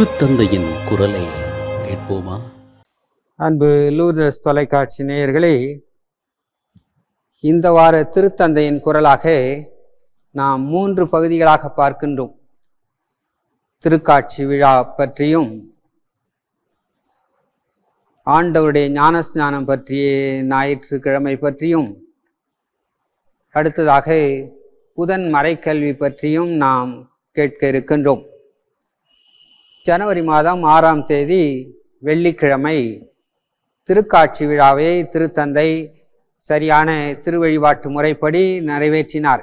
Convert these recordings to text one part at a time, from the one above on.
திருத்தந்தையின் குரலை கேட்போமா? அன்பு லூர்தஸ் தொலைக்காட்சி நேயர்களே இந்த வார திருத்தந்தையின் குரலாக நாம் மூன்று பகுதிகளாக பார்க்கின்றோம். திருக்காட்சி விழா பற்றியும் ஆண்டவருடைய ஞானஸ்நானம் பற்றிய ஞாயிற்றுக்கிழமை பற்றியும் அடுத்ததாக புதன் மறைக்கல்வி பற்றியும் நாம் கேட்க இருக்கின்றோம். ஜனவரி மாதம் ஆறாம் தேதி வெள்ளிக்கிழமை திருக்காட்சி விழாவை திருத்தந்தை சரியான திருவழிபாட்டு முறைப்படி நிறைவேற்றினார்.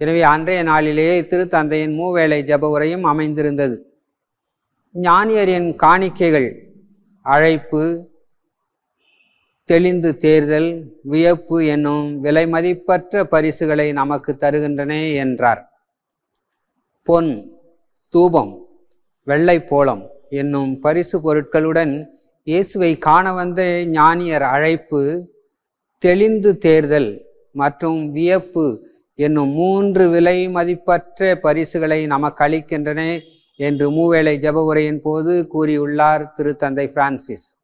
எனவே அன்றைய நாளிலேயே திருத்தந்தையின் மூவேளை ஜப உரையும் அமைந்திருந்தது. ஞானியரின் காணிக்கைகள் அழைப்பு தெளிந்து தேர்தல் வியப்பு என்னும் விலைமதிப்பற்ற பரிசுகளை நமக்கு தருகின்றன என்றார். பொன் தூபம் வெள்ளை என்னும் பரிசு பொருட்களுடன் இயேசுவை காண வந்த ஞானியர் அழைப்பு தெளிந்து தேர்தல் மற்றும் வியப்பு என்னும் மூன்று விலை மதிப்பற்ற பரிசுகளை நமக்கு அளிக்கின்றன என்று மூவேளை ஜப உரையின் போது கூறியுள்ளார் திருத்தந்தை பிரான்சிஸ்.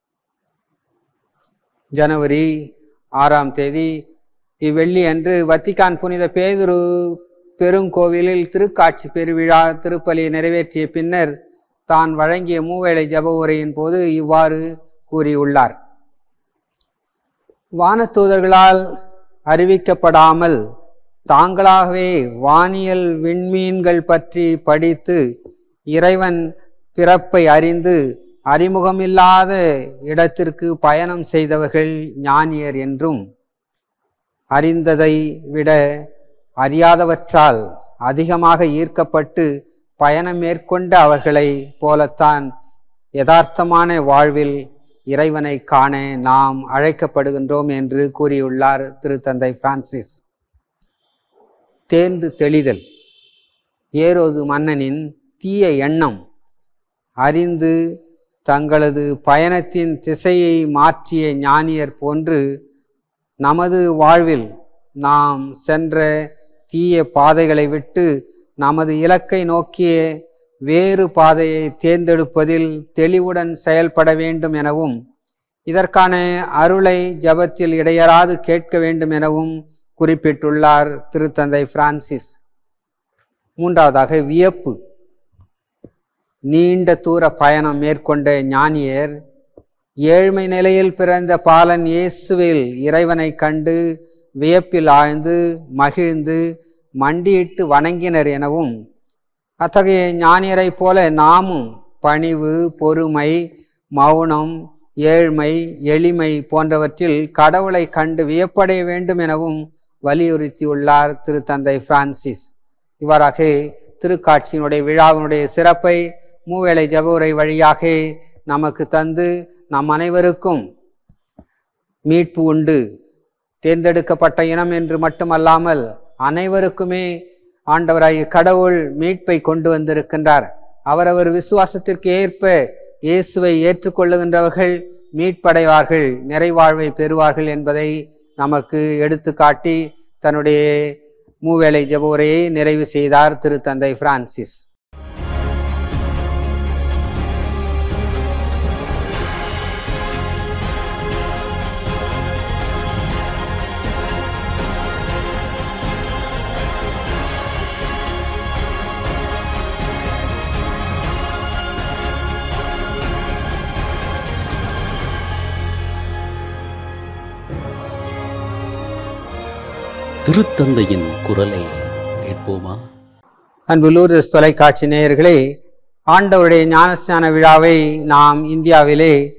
ஜனவரி ஆறாம் தேதி இவ்வெள்ளி அன்று வத்திக்கான் புனித பேதுரு பெருங்கோவிலில் திருக்காட்சி பெருவிழா திருப்பலியை நிறைவேற்றிய பின்னர் தான் வழங்கிய மூவேளை ஜப உரையின் போது இவ்வாறு கூறியுள்ளார். வானத்தூதர்களால் அறிவிக்கப்படாமல் தாங்களாகவே வானியல் விண்மீன்கள் பற்றி படித்து இறைவன் பிறப்பை அறிந்து அறிமுகமில்லாத இடத்திற்கு பயணம் செய்தவர்கள் ஞானியர் என்றும் அறிந்ததை விட அறியாதவற்றால் அதிகமாக ஈர்க்கப்பட்டு பயணம் மேற்கொண்ட அவர்களை போலத்தான் யதார்த்தமான வாழ்வில் இறைவனை காண நாம் அழைக்கப்படுகின்றோம் என்று கூறியுள்ளார் திருத்தந்தை பிரான்சிஸ். தேர்ந்து தெளிதல். ஏரோது மன்னனின் தீய எண்ணம் அறிந்து தங்களது பயணத்தின் திசையை மாற்றிய ஞானியர் போன்று நமது வாழ்வில் நாம் சென்ற தீய பாதைகளை விட்டு நமது இலக்கை நோக்கிய வேறு பாதையை தேர்ந்தெடுப்பதில் தெளிவுடன் செயல்பட வேண்டும் எனவும் இதற்கான அருளை ஜபத்தில் இடையராது கேட்க வேண்டும் எனவும் குறிப்பிட்டுள்ளார் திருத்தந்தை பிரான்சிஸ். மூன்றாவதாக வியப்பு. நீண்ட தூர பயணம் மேற்கொண்ட ஞானியர் ஏழ்மை நிலையில் பிறந்த பாலன் இயேசுவில் இறைவனை கண்டு வியப்பில் ஆழ்ந்து மகிழ்ந்து மண்டியிட்டு வணங்கினர் எனவும் அத்தகைய ஞானியரைப் போல நாமும் பணிவு பொறுமை மௌனம் ஏழ்மை எளிமை போன்றவற்றில் கடவுளை கண்டு வியப்படைய வேண்டும் எனவும் வலியுறுத்தியுள்ளார் திருத்தந்தை பிரான்சிஸ். இவ்வாறாக திருக்காட்சியினுடைய விழாவினுடைய சிறப்பை மூவேளை ஜபுரை வழியாக நமக்கு தந்து நம் அனைவருக்கும் மீட்பு உண்டு. தேர்ந்தெடுக்கப்பட்ட இனம் என்று மட்டுமல்லாமல் அனைவருக்குமே ஆண்டவராகிய கடவுள் மீட்பை கொண்டு வந்திருக்கின்றார். அவரவர் விசுவாசத்திற்கு ஏற்ப இயேசுவை ஏற்றுக்கொள்ளுகின்றவர்கள் மீட்படைவார்கள் நிறைவாழ்வை பெறுவார்கள் என்பதை நமக்கு எடுத்து காட்டி தன்னுடைய மூவேளை ஜபுரையை நிறைவு செய்தார் திருத்தந்தை பிரான்சிஸ். திருத்தந்தையின் குரலை கேட்போமா? அன்பு தொலைக்காட்சி நேயர்களே ஆண்டவருடைய ஞானஸ்நான விழாவை நாம் இந்தியாவிலே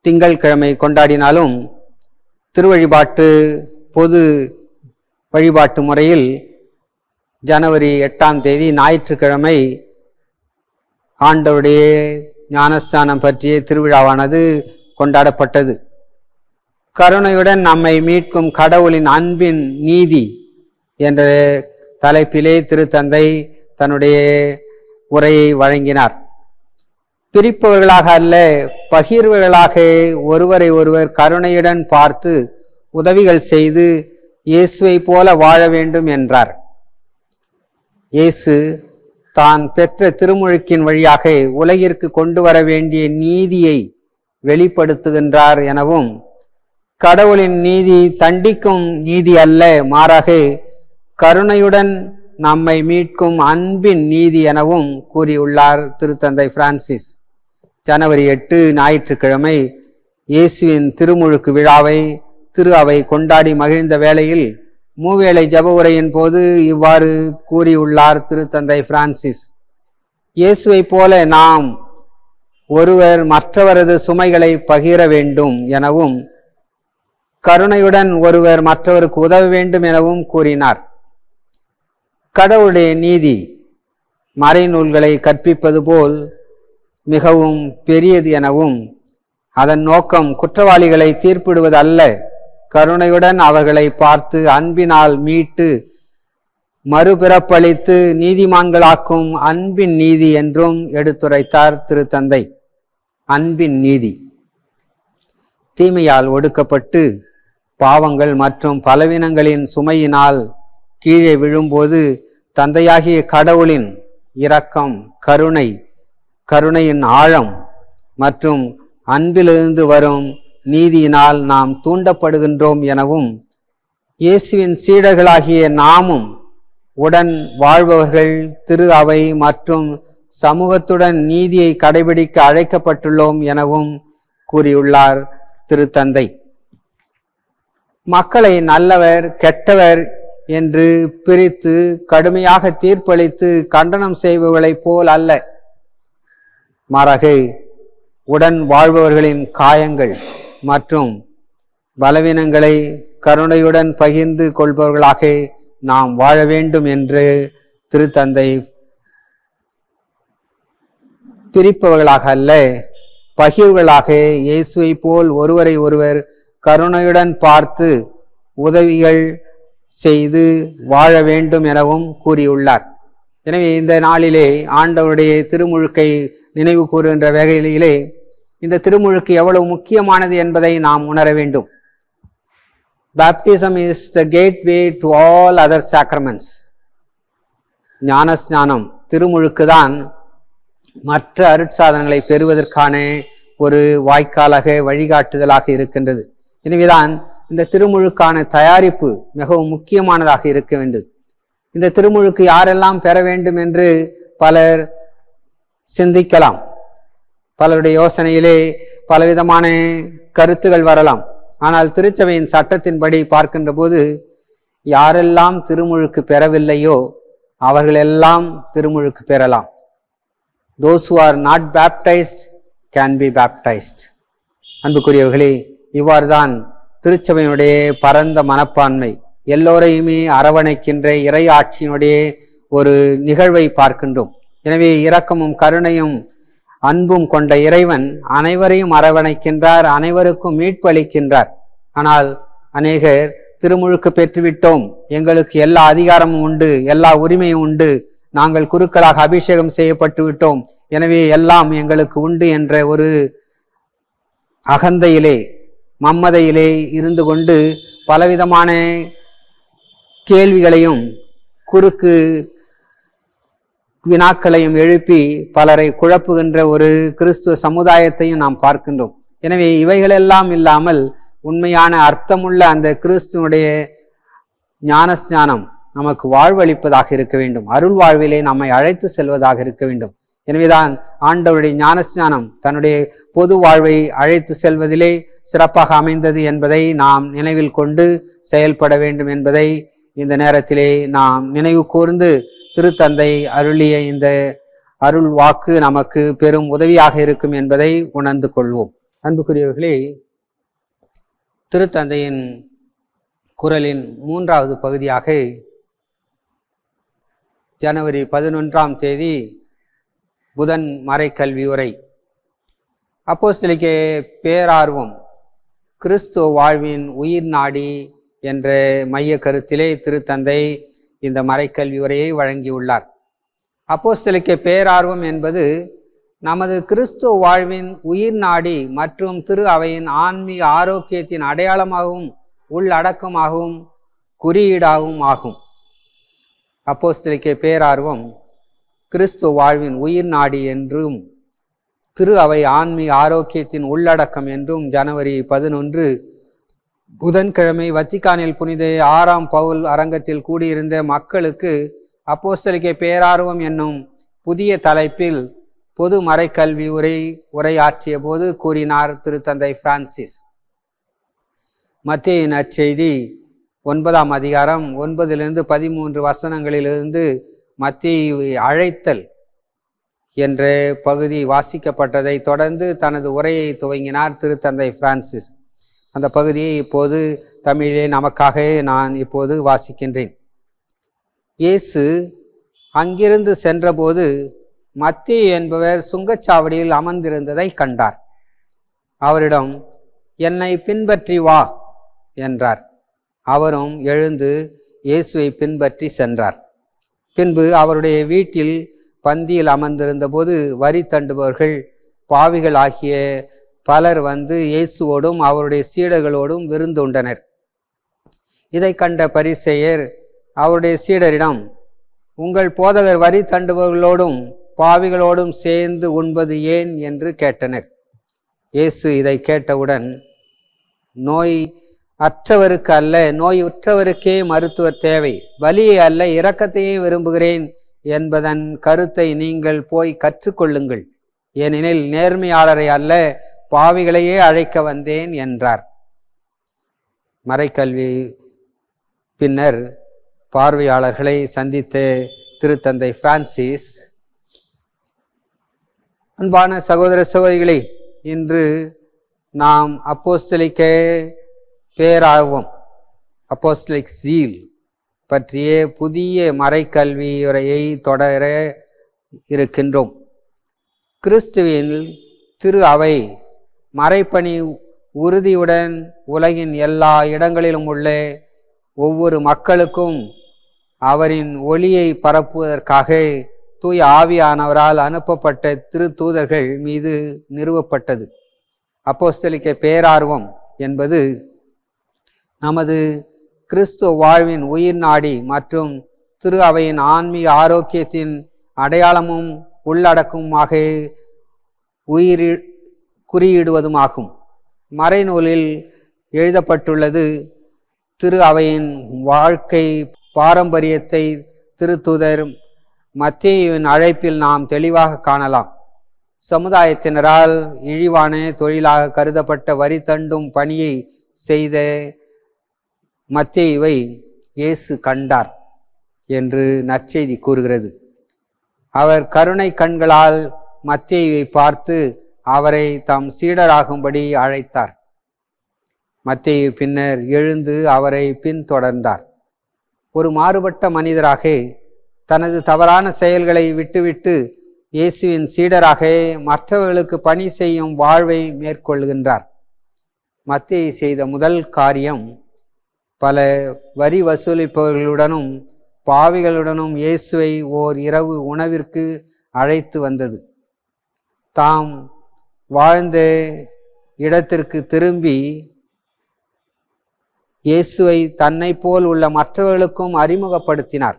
திங்கள்கிழமை கொண்டாடினாலும் திருவழிபாட்டு பொது வழிபாட்டு முறையில் ஜனவரி எட்டாம் தேதி ஞாயிற்றுக்கிழமை ஆண்டவருடைய ஞானஸ்தானம் பற்றிய திருவிழாவானது கொண்டாடப்பட்டது. கருணையுடன் நம்மை மீட்கும் கடவுளின் அன்பின் நீதி என்ற தலைப்பிலே திருத்தந்தை தன்னுடைய உரையை வழங்கினார். பிரிப்பவர்களாக அல்ல பகிர்வுகளாக ஒருவரை ஒருவர் கருணையுடன் பார்த்து உதவிகள் செய்து இயேசுவை போல வாழ வேண்டும் என்றார். இயேசு தான் பெற்ற திருமுழுக்கின் வழியாக உலகிற்கு கொண்டு வர வேண்டிய நீதியை வெளிப்படுத்துகின்றார் எனவும் கடவுளின் நீதி தண்டிக்கும் நீதி அல்ல மாறாக கருணையுடன் நம்மை மீட்கும் அன்பின் நீதி எனவும் கூறியுள்ளார் திருத்தந்தை பிரான்சிஸ். ஜனவரி எட்டு ஞாயிற்றுக்கிழமை இயேசுவின் திருமுழுக்கு விழாவை திரு அவை கொண்டாடி மகிழ்ந்த வேளையில் மூவேளை ஜப உரையின் போது இவ்வாறு கூறியுள்ளார் திருத்தந்தை பிரான்சிஸ். இயேசுவைப் போல நாம் ஒருவர் மற்றவரது சுமைகளை பகிர வேண்டும் எனவும் கருணையுடன் ஒருவர் மற்றவருக்கு உதவ வேண்டும் எனவும் கூறினார். கடவுளுடைய நீதி மறைநூல்களை கற்பிப்பது போல் மிகவும் பெரியது எனவும் அதன் நோக்கம் குற்றவாளிகளை தீர்ப்பிடுவது அல்ல கருணையுடன் அவர்களை பார்த்து அன்பினால் மீட்டு மறுபிறப்பளித்து நீதிமான்களாக்கும் அன்பின் நீதி என்றும் எடுத்துரைத்தார் திருத்தந்தை. அன்பின் நீதி. தீமையால் ஒடுக்கப்பட்டு பாவங்கள் மற்றும் பலவீனங்களின் சுமையினால் கீழே விழும்போது தந்தையாகிய கடவுளின் இரக்கம் கருணை கருணையின் ஆழம் மற்றும் அன்பிலிருந்து வரும் நீதியினால் நாம் தூண்டப்படுகின்றோம் எனவும் இயேசுவின் சீடர்களாகிய நாமும் உடன் வாழ்பவர்கள் திரு அவை மற்றும் சமூகத்துடன் நீதியை கடைபிடிக்க அழைக்கப்பட்டுள்ளோம் எனவும் கூறியுள்ளார் திருத்தந்தை. மக்களை நல்லவர் கெட்டவர் என்று பிரித்து கடுமையாக தீர்ப்பளித்து கண்டனம் செய்பவர்களைப் போல் அல்ல. மாறாக உடன் வாழ்பவர்களின் காயங்கள் மற்றும் பலவீனங்களை கருணையுடன் பகிர்ந்து கொள்பவர்களாக நாம் வாழ வேண்டும் என்று திருத்தந்தை பிரிப்பவர்களாக அல்ல பகிர்வுகளாக இயேசுவை போல் ஒருவரை ஒருவர் கருணையுடன் பார்த்து உதவிகள் செய்து வாழ வேண்டும் எனவும் கூறியுள்ளார். எனவே இந்த நாளிலே ஆண்டவருடைய திருமுழுக்கை நினைவு கூறுகின்ற வகையிலே இந்த திருமுழுக்கு எவ்வளவு முக்கியமானது என்பதை நாம் உணர வேண்டும். Baptism is the gateway to all other sacraments ஞானஸ்நானம் திருமுழுக்கு தான் மற்ற அருட்சாதனங்களை பெறுவதற்கான ஒரு வாய்க்காலாக வழிகாட்டுதலாக இருக்கின்றது. எனவேதான் இந்த திருமுழுக்கான தயாரிப்பு மிகவும் முக்கியமானதாக இருக்க வேண்டும். இந்த திருமுழுக்கு யாரெல்லாம் பெற வேண்டும் என்று பலர் சிந்திக்கலாம். பலருடைய யோசனையிலே பலவிதமான கருத்துகள் வரலாம். ஆனால் திருச்சபையின் சட்டத்தின்படி பார்க்கின்ற போது யாரெல்லாம் திருமுழுக்கு பெறவில்லையோ அவர்களெல்லாம் திருமுழுக்கு பெறலாம். Those who are not baptised can be baptised அன்புக்குரியவர்களே இவ்வாறுதான் திருச்சபையினுடைய பரந்த மனப்பான்மை எல்லோரையுமே அரவணைக்கின்ற இறை ஆட்சியினுடைய ஒரு நிகழ்வை பார்க்கின்றோம். எனவே இரக்கமும் கருணையும் அன்பும் கொண்ட இறைவன் அனைவரையும் அரவணைக்கின்றார் அனைவருக்கும் மீட்பு அளிக்கின்றார். ஆனால் அநேகர் திருமுழுக்கு பெற்றுவிட்டோம். எங்களுக்கு எல்லா அதிகாரமும் உண்டு எல்லா உரிமையும் உண்டு. நாங்கள் குருக்களாக அபிஷேகம் செய்யப்பட்டு விட்டோம். எனவே எல்லாம் எங்களுக்கு உண்டு என்ற ஒரு அகந்தையிலே மம்மதையிலே இருந்து கொண்டு பலவிதமான கேள்விகளையும் குறுக்கு வினாக்களையும் எழுப்பி பலரை குழப்புகின்ற ஒரு கிறிஸ்துவ சமுதாயத்தையும் நாம் பார்க்கின்றோம். எனவே இவைகளெல்லாம் இல்லாமல் உண்மையான அர்த்தமுள்ள அந்த கிறிஸ்துவனுடைய ஞானஸ்ஞானம் நமக்கு வாழ்வளிப்பதாக இருக்க வேண்டும். அருள் வாழ்விலே நம்மை அழைத்து செல்வதாக இருக்க வேண்டும். எனவேதான் ஆண்டவருடைய ஞானஸ்ஞானம் தன்னுடைய பொது வாழ்வை அழைத்து செல்வதிலே சிறப்பாக அமைந்தது என்பதை நாம் நினைவில் கொண்டு செயல்பட வேண்டும் என்பதை இந்த நேரத்திலே நாம் நினைவு கூர்ந்து திருத்தந்தை அருளிய இந்த அருள் வாக்கு நமக்கு பெரும் உதவியாக இருக்கும் என்பதை உணர்ந்து கொள்வோம். அன்புக்குரியவர்களே திருத்தந்தையின் குரலின் மூன்றாவது பகுதியாக ஜனவரி பதினொன்றாம் தேதி புதன் மறைக்கல்வி உரை. அப்போஸ்தலிக்க பேரார்வம். கிறிஸ்துவ வாழ்வின் உயிர் நாடி என்ற மைய கருத்திலே திருத்தந்தை இந்த மறைக்கல்வி உரையை வழங்கியுள்ளார். அப்போஸ்தலிக்க பேரார்வம் என்பது நமது கிறிஸ்துவ வாழ்வின் உயிர் நாடி மற்றும் திரு அவையின் ஆன்மீக ஆரோக்கியத்தின் அடையாளமாகவும் உள்ளடக்கமாகவும் குறியீடாகவும் ஆகும். அப்போஸ்தலிக்க பேரார்வம். கிறிஸ்துவ வாழ்வின் உயிர் நாடி என்றும் திரு அவை ஆன்மீக ஆரோக்கியத்தின் உள்ளடக்கம் என்றும் ஜனவரி பதினொன்று புதன்கிழமை வத்திக்கானில் புனித ஆறாம் பவுல் அரங்கத்தில் கூடியிருந்த மக்களுக்கு அப்போஸ்தலிக்க பேரார்வம் என்னும் புதிய தலைப்பில் பொது மறைக்கல்வி உரை உரையாற்றிய போது கூறினார் திருத்தந்தை பிரான்சிஸ். மத்திய நற்செய்தி ஒன்பதாம் அதிகாரம் ஒன்பதிலிருந்து பதிமூன்று வசனங்களிலிருந்து மத்திய அழைத்தல் என்ற பகுதி வாசிக்கப்பட்டதை தொடர்ந்து தனது உரையை துவங்கினார் திருத்தந்தை பிரான்சிஸ். அந்த பகுதியை இப்போது தமிழிலே நமக்காக நான் இப்போது வாசிக்கின்றேன். இயேசு அங்கிருந்து சென்றபோது மத்தி என்பவர் சுங்கச்சாவடியில் அமர்ந்திருந்ததை கண்டார். அவரிடம் என்னை பின்பற்றி வா என்றார். அவரும் எழுந்து இயேசுவை பின்பற்றி சென்றார். பின்பு அவருடைய வீட்டில் பந்தியில் அமர்ந்திருந்தபோது வரி தண்டுபவர்கள் பாவிகள் ஆகிய பலர் வந்து இயேசுவோடும் அவருடைய சீடர்களோடும் விருந்து உண்டனர். இதை கண்ட பரிசெயர் அவருடைய சீடரிடம் உங்கள் போதகர் வரி தண்டுபவர்களோடும் பாவிகளோடும் சேர்ந்து உண்பது ஏன்? என்று கேட்டனர். இயேசு இதை கேட்டவுடன் நோய் அற்றவருக்கு அல்ல நோய் உற்றவருக்கே மருத்துவர் தேவை. வலியை அல்ல இரக்கத்தையே விரும்புகிறேன் என்பதன் கருத்தை நீங்கள் போய் கற்றுக்கொள்ளுங்கள். ஏனெனில் நேர்மையாளரை அல்ல பாவிகளையே அழைக்க வந்தேன் என்றார். மறைக்கல்வி பின்னர் பார்வையாளர்களை சந்தித்த திருத்தந்தை பிரான்சிஸ் அன்பான சகோதர சகோதரிகளே இன்று நாம் அப்போஸ்தலிக்க பேரார்வம் அப்போஸ்லிக் சீல் பற்றிய புதிய மறைக்கல்வியுரையை தொடர இருக்கின்றோம். கிறிஸ்துவின் திரு அவை மறைப்பணி உறுதியுடன் உலகின் எல்லா இடங்களிலும் உள்ள ஒவ்வொரு மக்களுக்கும் அவரின் ஒளியை பரப்புவதற்காக தூய ஆவியானவரால் அனுப்பப்பட்ட திரு தூதர்கள் மீது நிறுவப்பட்டது. அப்போஸ்தலிக்க பேரார்வம் என்பது நமது கிறிஸ்துவ வாழ்வின் உயிர் நாடி மற்றும் திரு அவையின் ஆன்மீக ஆரோக்கியத்தின் அடையாளமும் உள்ளடக்கமுமாக உயிரி குறியிடுவதுமாகும். மறைநூலில் எழுதப்பட்டுள்ளது திரு அவையின் வாழ்க்கை பாரம்பரியத்தை திருத்துதர் மத்தியவின் அழைப்பில் நாம் தெளிவாக காணலாம். சமுதாயத்தினரால் இழிவான தொழிலாக கருதப்பட்ட வரி தண்டும் பணியை செய்த மத்தேயுவை இயேசு கண்டார் என்று நற்செய்தி கூறுகிறது. அவர் கருணை கண்களால் மத்தேயுவை பார்த்து அவரை தம் சீடராகும்படி அழைத்தார். மத்தேயு பின்னர் எழுந்து அவரை பின்தொடர்ந்தார். ஒரு மாறுபட்ட மனிதராக தனது தவறான செயல்களை விட்டுவிட்டு இயேசுவின் சீடராக மற்றவர்களுக்கு பணி செய்யும் வாழ்வை மேற்கொள்கின்றார். மத்தியை செய்த முதல் காரியம் பல வரி வசூலிப்பவர்களுடனும் பாவிகளுடனும் இயேசுவை ஓர் இரவு உணவிற்கு அழைத்து வந்தது. தாம் வாழ்ந்த இடத்திற்கு திரும்பி இயேசுவை தன்னை போல் உள்ள மற்றவர்களுக்கும் அறிமுகப்படுத்தினார்.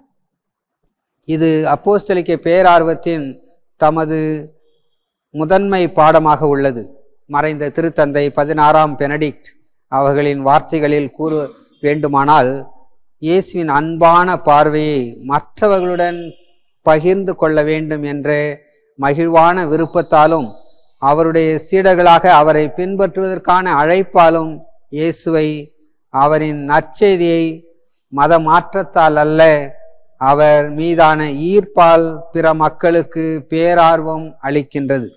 இது அப்போஸ்தலிக்க பேரார்வத்தின் தமது முதன்மை பாடமாக உள்ளது. மறைந்த திருத்தந்தை பதினாறாம் பெனடிக்ட் அவர்களின் வார்த்தைகளில் கூறு வேண்டுமானால் இயேசுவின் அன்பான பார்வையை மற்றவர்களுடன் பகிர்ந்து கொள்ள வேண்டும் என்ற மகிழ்வான விருப்பத்தாலும் அவருடைய சீடர்களாக அவரை பின்பற்றுவதற்கான அழைப்பாலும் இயேசுவை அவரின் நற்செய்தியை மத மாற்றத்தால் அல்ல அவர் மீதான ஈர்ப்பால் பிற மக்களுக்கு பேரார்வம் அளிக்கின்றது.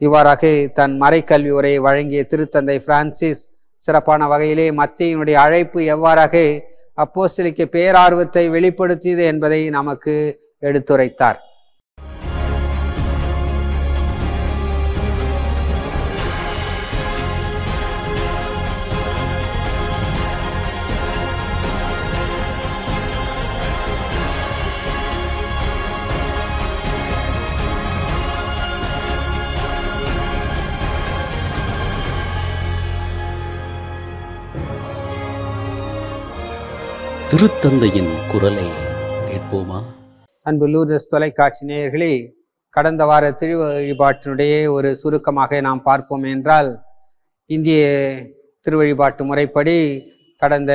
இவ்வாறாக தன் மறைக்கல்வி உரையை வழங்கிய திருத்தந்தை பிரான்சிஸ் சிறப்பான வகையிலே மத்தியினுடைய அழைப்பு எவ்வாறாக அப்போஸ்தலிக்க பேரார்வத்தை வெளிப்படுத்தியது என்பதை நமக்கு எடுத்துரைத்தார். திருத்தந்தையின் குரலை கேட்போமா? அன்பு லூர்தஸ் தொலைக்காட்சி நேயர்களே கடந்த வார திரு வழிபாட்டினுடைய ஒரு சுருக்கமாக நாம் பார்ப்போம் என்றால் இந்திய திருவழிபாட்டு முறைப்படி கடந்த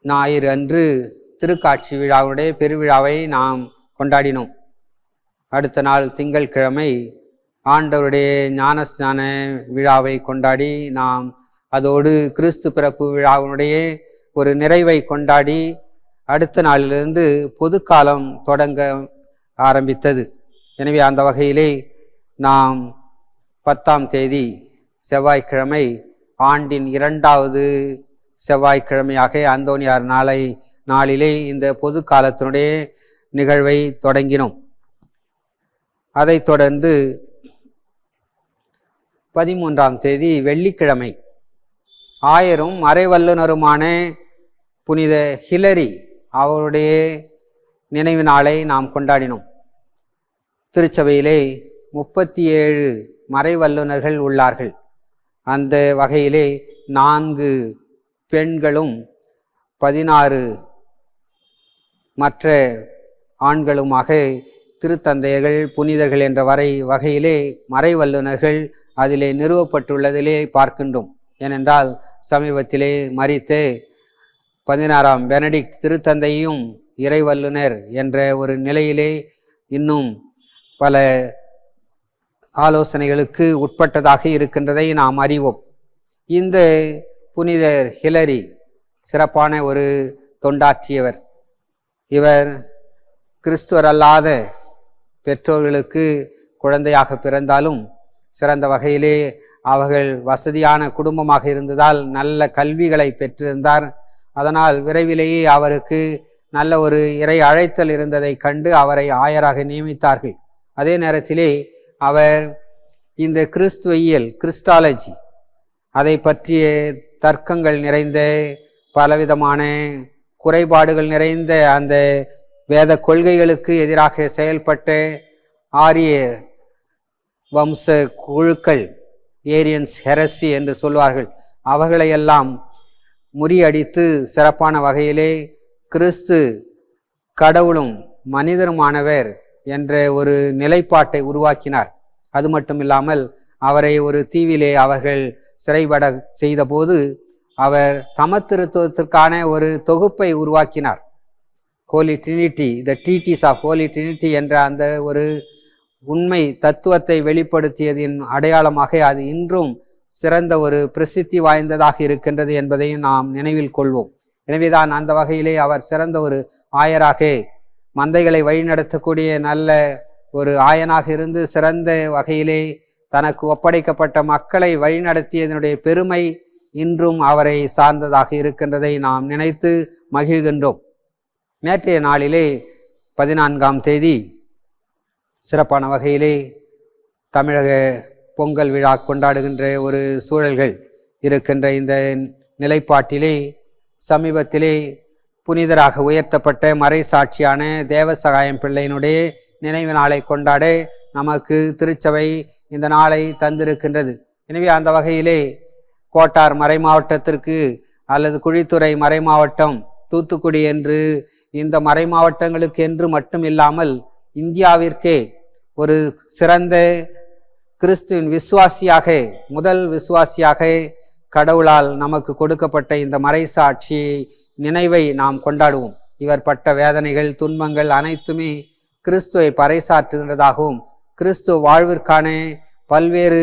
ஞாயிறு அன்று திருக்காட்சி விழாவுடைய பெருவிழாவை நாம் கொண்டாடினோம். அடுத்த நாள் திங்கள்கிழமை ஆண்டவருடைய ஞானஸ்நான விழாவை கொண்டாடி நாம் அதோடு கிறிஸ்து பிறப்பு விழாவினுடைய ஒரு நிறைவை கொண்டாடி அடுத்த நாளிலிருந்து பொதுக்காலம் தொடங்க ஆரம்பித்தது. எனவே அந்த வகையிலே நாம் பத்தாம் தேதி செவ்வாய்க்கிழமை ஆண்டின் இரண்டாவது செவ்வாய்க்கிழமையாக அந்தோனியார் நாளை நாளிலே இந்த பொது காலத்தினுடைய நிகழ்வை தொடங்கினோம். அதைத் தொடர்ந்து பதிமூன்றாம் தேதி வெள்ளிக்கிழமை ஆயரும் மறைவல்லுனருமான புனித ஹிலரி அவருடைய நினைவு நாளை நாம் கொண்டாடினோம். திருச்சபையிலே முப்பத்தி ஏழு மறைவல்லுனர்கள் உள்ளார்கள். அந்த வகையிலே நான்கு பெண்களும் பதினாறு மற்ற ஆண்களுமாக திருத்தந்தையர்கள் புனிதர்கள் என்ற வரை வகையிலே மறைவல்லுனர்கள் அதிலே நிறுவப்பட்டுள்ளதிலே பார்க்கின்றோம். ஏனென்றால் சமீபத்திலே மறித்து பதினாறாம் பெனடிக்ட் திருத்தந்தையும் இறைவல்லுனர் என்ற ஒரு நிலையிலே இன்னும் பல ஆலோசனைகளுக்கு உட்பட்டதாக இருக்கின்றதை நாம் அறிவோம். இந்த புனிதர் ஹிலரி சிறப்பான ஒரு தொண்டாற்றியவர். இவர் கிறிஸ்துவர் அல்லாத பெற்றோர்களுக்கு குழந்தையாக பிறந்தாலும் சிறந்த வகையிலே அவர்கள் வசதியான குடும்பமாக இருந்ததால் நல்ல கல்விகளை பெற்றிருந்தார். அதனால் விரைவிலேயே அவருக்கு நல்ல ஒரு இறை அழைத்தல் இருந்ததை கண்டு அவரை ஆயராக நியமித்தார்கள். அதே நேரத்திலே அவர் இந்த கிறிஸ்துவியல் கிறிஸ்டாலஜி அதை பற்றிய தர்க்கங்கள் நிறைந்த பலவிதமான குறைபாடுகள் நிறைந்த அந்த வேத கொள்கைகளுக்கு எதிராக செயல்பட்ட ஆரிய வம்ச குழுக்கள் ஏரியன்ஸ் ஹெரசி என்று சொல்வார்கள். அவர்களையெல்லாம் முறியடித்து சிறப்பான வகையிலே கிறிஸ்து கடவுளும் மனிதருமானவர் என்ற ஒரு நிலைப்பாட்டை உருவாக்கினார். அது மட்டும் இல்லாமல் அவரை ஒரு தீவிலே அவர்கள் சிறைபட செய்தபோது அவர் தமத்திருத்துவத்திற்கான ஒரு தொகுப்பை உருவாக்கினார். Holy Trinity the treatise of Holy Trinity என்ற அந்த ஒரு உண்மை தத்துவத்தை வெளிப்படுத்தியதின் அடையாளமாக அது இன்றும் சிறந்த ஒரு பிரசித்தி வாய்ந்ததாக இருக்கின்றது என்பதையும் நாம் நினைவில் கொள்வோம். எனவேதான் அந்த வகையிலே அவர் சிறந்த ஒரு ஆயராக மந்தைகளை வழிநடத்தக்கூடிய நல்ல ஒரு ஆயனாக இருந்து சிறந்த வகையிலே தனக்கு ஒப்படைக்கப்பட்ட மக்களை வழிநடத்தியதனுடைய பெருமை இன்றும் அவரை சார்ந்ததாக இருக்கின்றதை நாம் நினைத்து மகிழ்கின்றோம். நேற்றைய நாளிலே பதினான்காம் தேதி சிறப்பான வகையிலே தமிழக பொங்கல் விழா கொண்டாடுகின்ற ஒரு சூழல்கள் இருக்கின்ற இந்த நிலைப்பாட்டிலே சமீபத்திலே புனிதராக உயர்த்தப்பட்ட மறைசாட்சியான தேவசகாயம் பிள்ளையினுடைய நினைவு நாளை கொண்டாட நமக்கு திருச்சபை இந்த நாளை தந்திருக்கின்றது. எனவே அந்த வகையிலே கோட்டார் மறை மாவட்டத்திற்கு அல்லது குழித்துறை மறை மாவட்டம் தூத்துக்குடி என்று இந்த மறை மாவட்டங்களுக்கு என்று மட்டும் இல்லாமல் இந்தியாவிற்கே ஒரு சிறந்த கிறிஸ்துவின் விசுவாசியாக முதல் விசுவாசியாக கடவுளால் நமக்கு கொடுக்கப்பட்ட இந்த மறைசாட்சி நினைவை நாம் கொண்டாடுவோம். இவர் பட்ட வேதனைகள் துன்பங்கள் அனைத்துமே கிறிஸ்துவை பறைசாற்றுகிறதாகவும் கிறிஸ்துவ வாழ்விற்கான பல்வேறு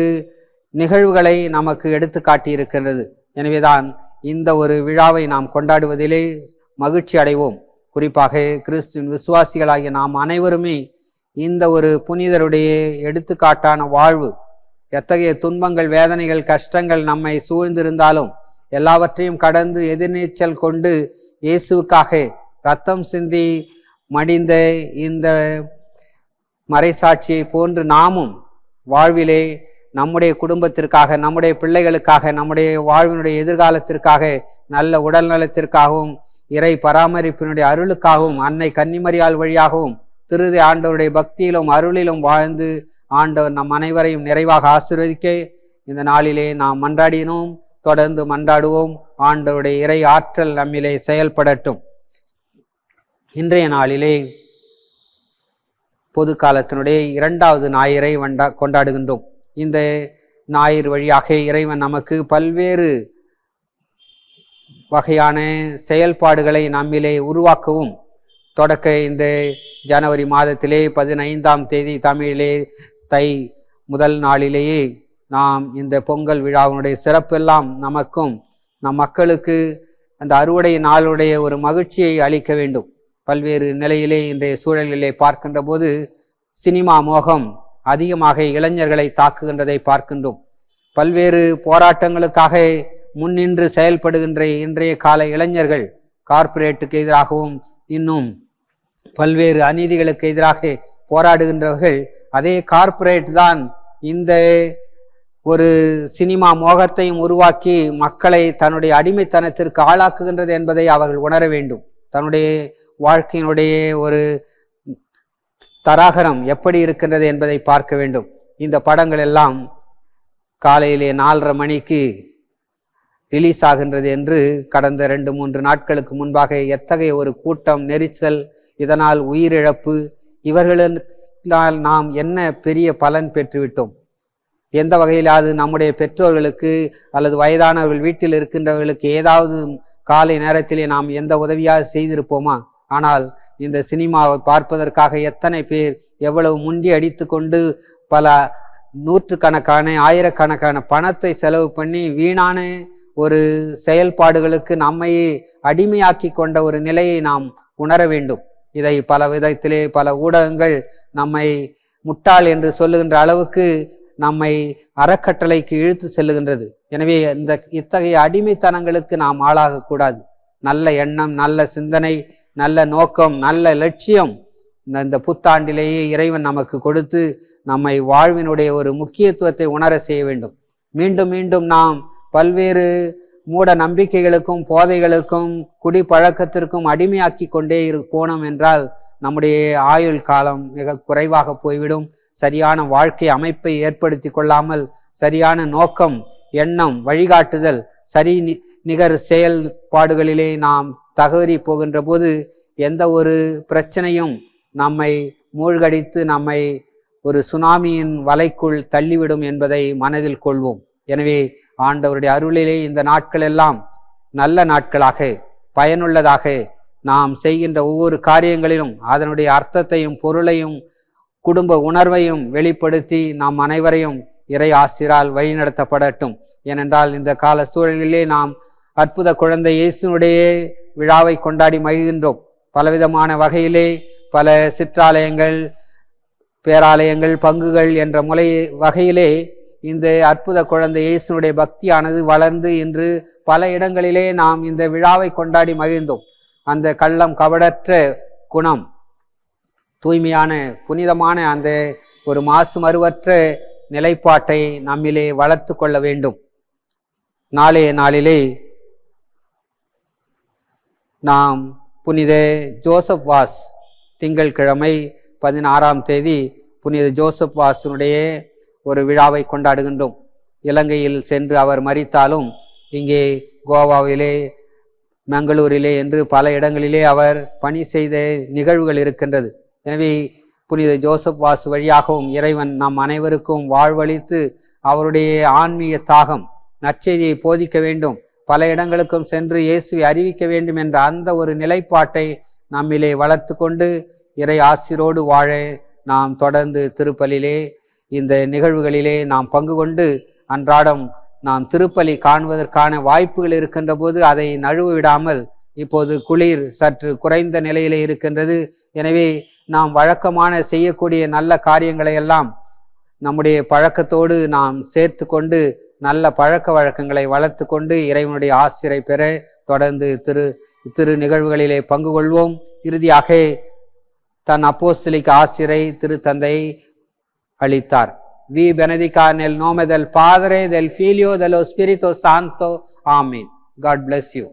நிகழ்வுகளை நமக்கு எடுத்து காட்டியிருக்கிறது எனவேதான் இந்த ஒரு விழாவை நாம் கொண்டாடுவதிலே மகிழ்ச்சி அடைவோம். குறிப்பாக கிறிஸ்துவின் விசுவாசிகளாகிய நாம் அனைவருமே இந்த ஒரு புனிதருடைய எடுத்துக்காட்டான வாழ்வு. எத்தகைய துன்பங்கள் வேதனைகள் கஷ்டங்கள் நம்மை சூழ்ந்திருந்தாலும் எல்லாவற்றையும் கடந்து எதிர்நீச்சல் கொண்டு இயேசுவுக்காக ரத்தம் சிந்தி மடிந்த இந்த மறைசாட்சியை போன்று நாமும் வாழ்விலே நம்முடைய குடும்பத்திற்காக நம்முடைய பிள்ளைகளுக்காக நம்முடைய வாழ்வினுடைய எதிர்காலத்திற்காக நல்ல உடல் நலத்திற்காகவும் இறை பராமரிப்பினுடைய அருளுக்காகவும் அன்னை கன்னிமரியால் வழியாகவும் திருதி ஆண்டவருடைய பக்தியிலும் அருளிலும் வாழ்ந்து ஆண்டவர் நம் அனைவரையும் நிறைவாக ஆசிர்வதிக்க. இந்த நாளிலே நாம் மன்றாடினோம் தொடர்ந்து மன்றாடுவோம். ஆண்டவருடைய இறை ஆற்றல் நம்மிலே செயல்படட்டும். இன்றைய நாளிலே பொது காலத்தினுடைய இரண்டாவது ஞாயிறை வண்டா கொண்டாடுகின்றோம். இந்த ஞாயிறு வழியாக இறைவன் நமக்கு பல்வேறு வகையான செயல்பாடுகளை நம்மிலே உருவாக்கவும் தொடக்க இந்த ஜனவரி மாதத்திலே பதினைந்தாம் தேதி தமிழிலே தை முதல் நாளிலேயே நாம் இந்த பொங்கல் விழாவினுடைய சிறப்பெல்லாம் நமக்கும் நம் மக்களுக்கு அந்த அறுவடை நாளுடைய ஒரு மகிழ்ச்சியை அளிக்க வேண்டும். பல்வேறு நிலையிலே இன்றைய சூழலிலே பார்க்கின்ற போது சினிமா மோகம் அதிகமாக இளைஞர்களை தாக்குகின்றதை பார்க்கின்றோம். பல்வேறு போராட்டங்களுக்காக முன்னின்று செயல்படுகின்ற இன்றைய கால இளைஞர்கள் கார்ப்பரேட்டுக்கு எதிராகவும் இன்னும் பல்வேறு அநீதிகளுக்கு எதிராக போராடுகின்றவர்கள் அதே கார்ப்பரேட் தான் இந்த ஒரு சினிமா மோகத்தையும் உருவாக்கி மக்களை தன்னுடைய அடிமைத்தனத்திற்கு ஆளாக்குகின்றது என்பதை அவர்கள் உணர வேண்டும். தன்னுடைய வாழ்க்கையினுடைய ஒரு தராகரம் எப்படி இருக்கின்றது என்பதை பார்க்க வேண்டும். இந்த படங்கள் எல்லாம் காலையிலே நாலரை மணிக்கு ரிலீஸ் ஆகின்றது என்று கடந்த ரெண்டு மூன்று நாட்களுக்கு முன்பாக எத்தகைய ஒரு கூட்டம் நெரிச்சல் இதனால் உயிரிழப்பு. இவர்களால் நாம் என்ன பெரிய பலன் பெற்றுவிட்டோம்? எந்த வகையிலாவது நம்முடைய பெற்றோர்களுக்கு அல்லது வயதானவர்கள் வீட்டில் இருக்கின்றவர்களுக்கு ஏதாவது காலை நேரத்திலே நாம் எந்த உதவியாக செய்திருப்போமா? ஆனால் இந்த சினிமாவை பார்ப்பதற்காக எத்தனை பேர் எவ்வளவு முண்டி அடித்து கொண்டு பல நூற்றுக்கணக்கான ஆயிரக்கணக்கான பணத்தை செலவு பண்ணி வீணான ஒரு செயல்பாடுகளுக்கு நம்மையே அடிமையாக்கி கொண்ட ஒரு நிலையை நாம் உணர வேண்டும். இதை பல விதத்திலே பல ஊடகங்கள் நம்மை முட்டாள் என்று சொல்லுகின்ற அளவுக்கு நம்மை அறக்கட்டளைக்கு இழுத்து செல்லுகின்றது. எனவே இந்த இத்தகைய அடிமைத்தனங்களுக்கு நாம் ஆளாகக்கூடாது நல்ல எண்ணம் நல்ல சிந்தனை நல்ல நோக்கம் நல்ல லட்சியம் இந்த இந்த புத்தாண்டிலேயே இறைவன் நமக்கு கொடுத்து நம்மை வாழ்வினுடைய ஒரு முக்கியத்துவத்தை உணர செய்ய வேண்டும். மீண்டும் மீண்டும் நாம் பல்வேறு மூட நம்பிக்கைகளுக்கும் போதைகளுக்கும் குடிப்பழக்கத்திற்கும் அடிமையாக்கி கொண்டே இரு போனோம் என்றால் நம்முடைய ஆயுள் காலம் மிக குறைவாக போய்விடும். சரியான வாழ்க்கை அமைப்பை ஏற்படுத்தி கொள்ளாமல் சரியான நோக்கம் எண்ணம் வழிகாட்டுதல் சரி நி- நிகர் செயல்பாடுகளிலே நாம் தகவறி போகின்ற போது எந்த ஒரு பிரச்சனையும் நம்மை மூழ்கடித்து நம்மை ஒரு சுனாமியின் வலைக்குள் தள்ளிவிடும் என்பதை மனதில் கொள்வோம். எனவே ஆண்டவருடைய அருளிலே இந்த நாட்கள் எல்லாம் நல்ல நாட்களாக பயனுள்ளதாக நாம் செய்கின்ற ஒவ்வொரு காரியங்களிலும் அதனுடைய அர்த்தத்தையும் பொருளையும் குடும்ப உணர்வையும் வெளிப்படுத்தி நாம் அனைவரையும் இறை ஆசிரால் வழிநடத்தப்படட்டும். ஏனென்றால் இந்த கால சூழலிலே நாம் அற்புத குழந்தை இயேசுனுடைய விழாவை கொண்டாடி மகிழ்கின்றோம். பலவிதமான வகையிலே பல சிற்றாலயங்கள் பேராலயங்கள் பங்குகள் என்ற முறை வகையிலே இந்த அற்புத குழந்தை இயேசுனுடைய பக்தியானது வளர்ந்து இன்று பல இடங்களிலே நாம் இந்த விழாவை கொண்டாடி மகிழ்ந்தோம். அந்த கள்ளம் கபடற்ற குணம் தூய்மையான புனிதமான அந்த ஒரு மாசு மறுவற்ற நிலைப்பாட்டை நம்மிலே வளர்த்து கொள்ள வேண்டும். நாளைய நாளிலே நாம் புனித ஜோசப் வாஸ் திங்கள்கிழமை பதினாறாம் தேதி புனித ஜோசப் வாசனுடைய ஒரு விழாவை கொண்டாடுகின்றோம். இலங்கையில் சென்று அவர் மறித்தாலும் இங்கே கோவாவிலே மங்களூரிலே என்று பல இடங்களிலே அவர் பணி செய்த நிகழ்வுகள் இருக்கின்றது. எனவே புனித ஜோசப் வாசு வழியாகவும் இறைவன் நம் அனைவருக்கும் வாழ்வளித்து அவருடைய ஆன்மீக தாகம் நற்செய்தியை போதிக்க வேண்டும். பல இடங்களுக்கும் சென்று இயேசுவை அறிவிக்க வேண்டும் என்ற அந்த ஒரு நிலைப்பாட்டை நம்மிலே வளர்த்து கொண்டு இறை ஆசிரோடு வாழ நாம் தொடர்ந்து திருப்பலிலே இந்த நிகழ்வுகளிலே நாம் பங்கு கொண்டு அன்றாடம் நாம் திருப்பலி காண்பதற்கான வாய்ப்புகள் இருக்கின்ற போது அதை நழுவு விடாமல் இப்போது குளிர் சற்று குறைந்த நிலையிலே இருக்கின்றது. எனவே நாம் வழக்கமான செய்யக்கூடிய நல்ல காரியங்களை எல்லாம் நம்முடைய பழக்கத்தோடு நாம் சேர்த்து கொண்டு நல்ல பழக்க வழக்கங்களை வளர்த்து கொண்டு இறைவனுடைய ஆசிரை பெற தொடர்ந்து திரு திரு நிகழ்வுகளிலே பங்கு கொள்வோம். இறுதியாக தன் அப்போஸ்தலிக் ஆசிரை திருத்தந்தை அளித்தார். வி. பெனதிகா நெல் நோமெதல் பாதரே தெல் ஃபீலியோ தெலோ ஸ்பிரிட்டோ சாந்தோ ஆமீன் காட் bless யூ